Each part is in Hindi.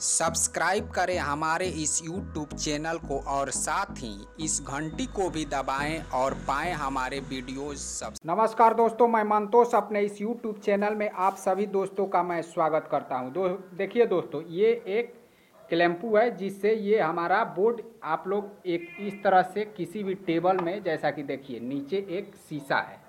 सब्सक्राइब करें हमारे इस YouTube चैनल को और साथ ही इस घंटी को भी दबाएँ और पाएँ हमारे वीडियोज़ सब। नमस्कार दोस्तों, मैं मंतोष अपने इस YouTube चैनल में आप सभी दोस्तों का मैं स्वागत करता हूँ। दो, देखिए दोस्तों, ये एक क्लैम्पू है जिससे ये हमारा बोर्ड आप लोग एक इस तरह से किसी भी टेबल में, जैसा कि देखिए, नीचे एक शीशा है।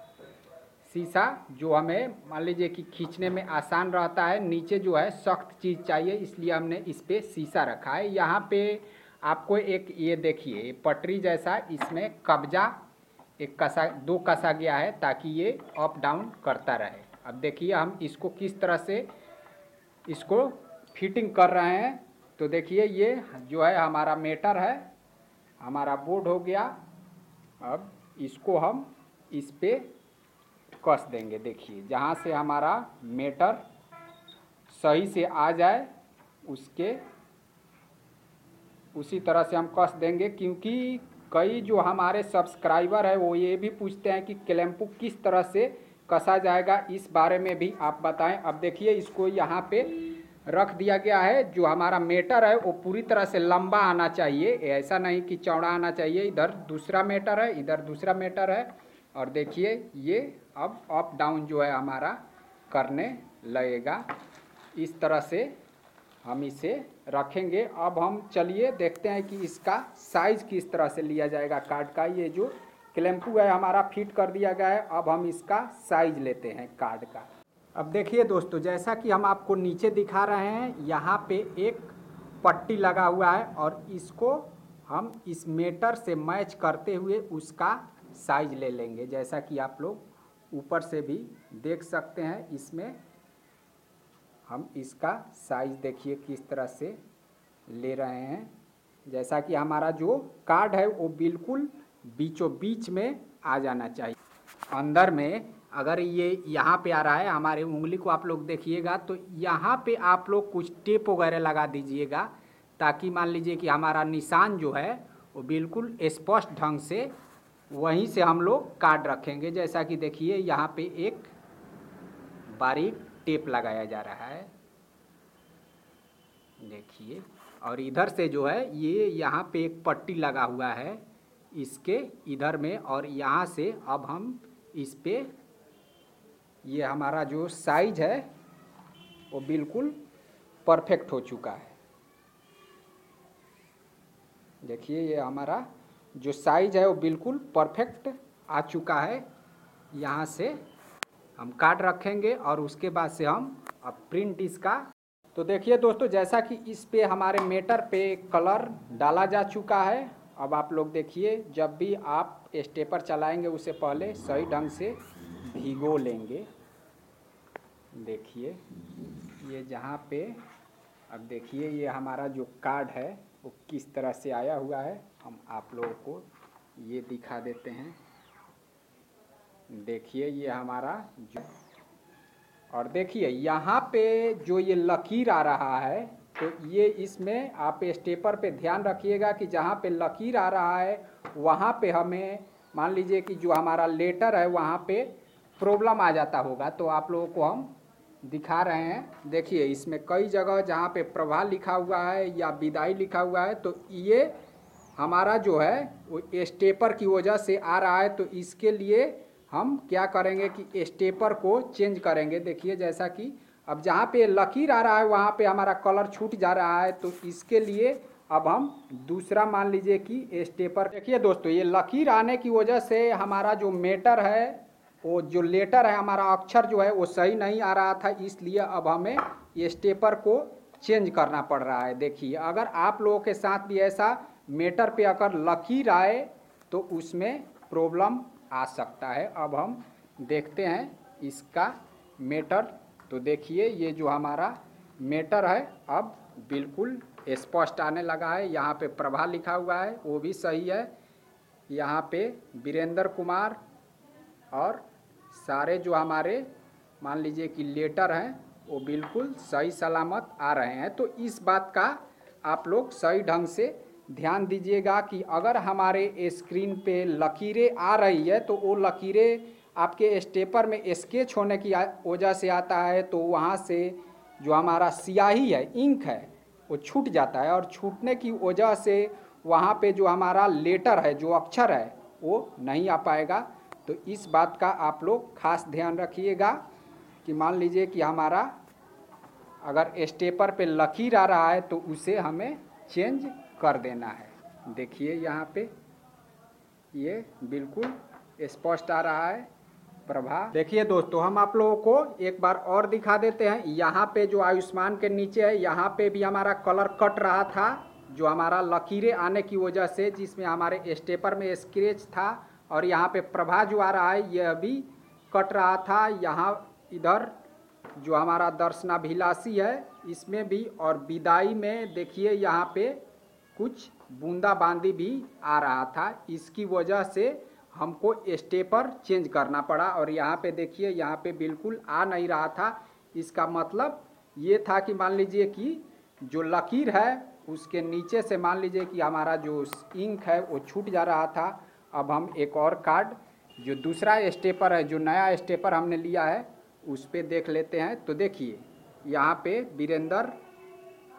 शीशा जो हमें, मान लीजिए कि खींचने में आसान रहता है, नीचे जो है सख्त चीज़ चाहिए, इसलिए हमने इस पर शीशा रखा है। यहाँ पे आपको एक ये देखिए, पटरी जैसा, इसमें कब्जा, एक कसा, दो कसा गया है ताकि ये अप डाउन करता रहे। अब देखिए हम इसको किस तरह से इसको फिटिंग कर रहे हैं। तो देखिए ये जो है हमारा मेटर है, हमारा बोर्ड हो गया। अब इसको हम इस पे कस देंगे। देखिए, जहाँ से हमारा मेटर सही से आ जाए, उसके, उसी तरह से हम कस देंगे, क्योंकि कई जो हमारे सब्सक्राइबर है, वो ये भी पूछते हैं कि क्लैम्पू किस तरह से कसा जाएगा। इस बारे में भी आप बताएँ। अब देखिए, इसको यहाँ पे रख दिया गया है। जो हमारा मेटर है, वो पूरी तरह से लंबा आना चाहिए। ऐसा नहीं कि चौड़ा आना चाहिए। इधर दूसरा मेटर है, इधर दूसरा मेटर है। और देखिए, ये अब अप डाउन जो है हमारा करने लगेगा। इस तरह से हम इसे रखेंगे। अब हम चलिए देखते हैं कि इसका साइज़ किस तरह से लिया जाएगा कार्ड का। ये जो क्लैम्पू है हमारा फिट कर दिया गया है। अब हम इसका साइज़ लेते हैं कार्ड का। अब देखिए दोस्तों, जैसा कि हम आपको नीचे दिखा रहे हैं, यहाँ पे एक पट्टी लगा हुआ है और इसको हम इस मेटर से मैच करते हुए उसका साइज़ ले लेंगे। जैसा कि आप लोग ऊपर से भी देख सकते हैं, इसमें हम इसका साइज़ देखिए किस तरह से ले रहे हैं। जैसा कि हमारा जो कार्ड है, वो बिल्कुल बीचों बीच में आ जाना चाहिए। अंदर में अगर ये यहाँ पे आ रहा है, हमारे उंगली को आप लोग देखिएगा तो यहाँ पे आप लोग कुछ टेप वगैरह लगा दीजिएगा, ताकि मान लीजिए कि हमारा निशान जो है, वो बिल्कुल स्पष्ट ढंग से वहीं से हम लोग कार्ड रखेंगे। जैसा कि देखिए, यहाँ पे एक बारीक टेप लगाया जा रहा है। देखिए, और इधर से जो है, ये यहाँ पे एक पट्टी लगा हुआ है इसके इधर में, और यहाँ से अब हम इस पे ये हमारा जो साइज़ है, वो बिल्कुल परफेक्ट हो चुका है। देखिए, ये हमारा जो साइज़ है वो बिल्कुल परफेक्ट आ चुका है। यहाँ से हम कार्ड रखेंगे और उसके बाद से हम अब प्रिंट इसका। तो देखिए दोस्तों, जैसा कि इस पे हमारे मेटर पे कलर डाला जा चुका है, अब आप लोग देखिए, जब भी आप स्टेपर चलाएँगे उससे पहले सही ढंग से भिगो लेंगे। देखिए, ये जहाँ पे, अब देखिए ये हमारा जो कार्ड है, वो किस तरह से आया हुआ है। हम आप लोगों को ये दिखा देते हैं। देखिए ये हमारा जो और देखिए, यहाँ पे जो ये लकीर आ रहा है तो ये इसमें आप स्टेपर पे ध्यान रखिएगा कि जहाँ पे लकीर आ रहा है, वहाँ पे हमें मान लीजिए कि जो हमारा लेटर है, वहाँ पे प्रॉब्लम आ जाता होगा। तो आप लोगों को हम दिखा रहे हैं। देखिए, इसमें कई जगह जहाँ पे प्रभा लिखा हुआ है या विदाई लिखा हुआ है तो ये हमारा जो है, वो स्टेपर की वजह से आ रहा है तो इसके लिए हम क्या करेंगे कि स्टेपर को चेंज करेंगे। देखिए, जैसा कि अब जहाँ पे लकीर आ रहा है, वहाँ पे हमारा कलर छूट जा रहा है तो इसके लिए अब हम दूसरा मान लीजिए कि स्टेपर। देखिए दोस्तों, ये लकीर आने की वजह से हमारा जो मेटर है, वो जो लेटर है, हमारा अक्षर जो है, वो सही नहीं आ रहा था, इसलिए अब हमें स्टेपर को चेंज करना पड़ रहा है। देखिए, अगर आप लोगों के साथ भी ऐसा मेटर पे अगर लकीर आए तो उसमें प्रॉब्लम आ सकता है। अब हम देखते हैं इसका मेटर। तो देखिए, ये जो हमारा मेटर है, अब बिल्कुल स्पष्ट आने लगा है। यहाँ पे प्रभा लिखा हुआ है, वो भी सही है। यहाँ पे वीरेंद्र कुमार और सारे जो हमारे, मान लीजिए कि लेटर हैं, वो बिल्कुल सही सलामत आ रहे हैं। तो इस बात का आप लोग सही ढंग से ध्यान दीजिएगा कि अगर हमारे स्क्रीन पे लकीरें आ रही है तो वो लकीरें आपके स्टेपर में स्केच होने की वजह से आता है तो वहाँ से जो हमारा स्याही है, इंक है, वो छूट जाता है। और छूटने की वजह से वहाँ पे जो हमारा लेटर है, जो अक्षर है, वो नहीं आ पाएगा। तो इस बात का आप लोग खास ध्यान रखिएगा कि मान लीजिए कि हमारा अगर स्टेपर पे लकीर आ रहा है तो उसे हमें चेंज कर देना है। देखिए यहाँ पे ये बिल्कुल स्पष्ट आ रहा है, प्रभा। देखिए दोस्तों, हम आप लोगों को एक बार और दिखा देते हैं। यहाँ पे जो आयुष्मान के नीचे है, यहाँ पे भी हमारा कलर कट रहा था, जो हमारा लकीरें आने की वजह से, जिसमें हमारे स्टेपर में स्क्रेच था, और यहाँ पे प्रभा जो आ रहा है यह भी कट रहा था। यहाँ इधर जो हमारा दर्शनाभिलाषी है इसमें भी और विदाई में देखिए यहाँ पे कुछ बूंदाबांदी भी आ रहा था। इसकी वजह से हमको स्टेपर चेंज करना पड़ा और यहाँ पे देखिए, यहाँ पे बिल्कुल आ नहीं रहा था। इसका मतलब ये था कि मान लीजिए कि जो लकीर है, उसके नीचे से मान लीजिए कि हमारा जो इंक है, वो छूट जा रहा था। अब हम एक और कार्ड, जो दूसरा स्टेपर है, जो नया स्टेपर हमने लिया है, उस पर देख लेते हैं। तो देखिए यहाँ पे वीरेंद्र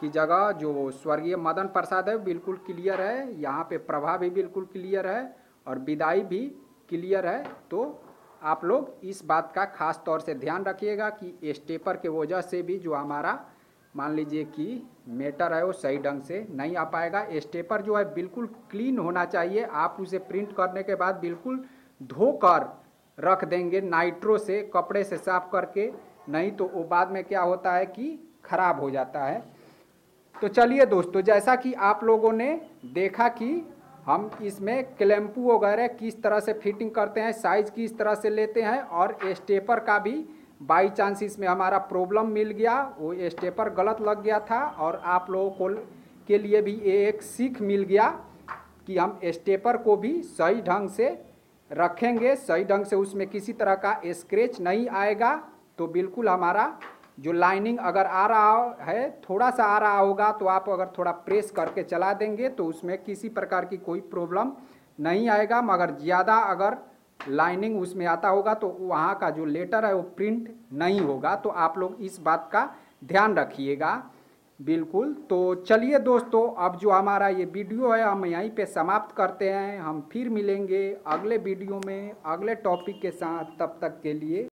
की जगह जो स्वर्गीय मदन प्रसाद है बिल्कुल क्लियर है। यहाँ पे प्रभा भी बिल्कुल क्लियर है और विदाई भी क्लियर है। तो आप लोग इस बात का खास तौर से ध्यान रखिएगा कि स्टेपर के वजह से भी जो हमारा मान लीजिए कि मेटर है वो सही ढंग से नहीं आ पाएगा। स्टेपर जो है बिल्कुल क्लीन होना चाहिए। आप उसे प्रिंट करने के बाद बिल्कुल धोकर रख देंगे। नाइट्रो से, कपड़े से साफ़ करके नहीं तो वो बाद में क्या होता है कि खराब हो जाता है। तो चलिए दोस्तों, जैसा कि आप लोगों ने देखा कि हम इसमें क्लैम्पू वगैरह किस तरह से फिटिंग करते हैं, साइज़ किस तरह से लेते हैं और स्टेपर का भी बाई चांस इसमें हमारा प्रॉब्लम मिल गया, वो स्टेपर गलत लग गया था और आप लोगों को के लिए भी ये एक सीख मिल गया कि हम स्टेपर को भी सही ढंग से रखेंगे, सही ढंग से उसमें किसी तरह का स्क्रैच नहीं आएगा। तो बिल्कुल हमारा जो लाइनिंग अगर आ रहा है थोड़ा सा आ रहा होगा तो आप अगर थोड़ा प्रेस करके चला देंगे तो उसमें किसी प्रकार की कोई प्रॉब्लम नहीं आएगा। मगर ज़्यादा अगर लाइनिंग उसमें आता होगा तो वहाँ का जो लेटर है, वो प्रिंट नहीं होगा। तो आप लोग इस बात का ध्यान रखिएगा। बिल्कुल। तो चलिए दोस्तों, अब जो हमारा ये वीडियो है, हम यहीं पे समाप्त करते हैं। हम फिर मिलेंगे अगले वीडियो में, अगले टॉपिक के साथ। तब तक के लिए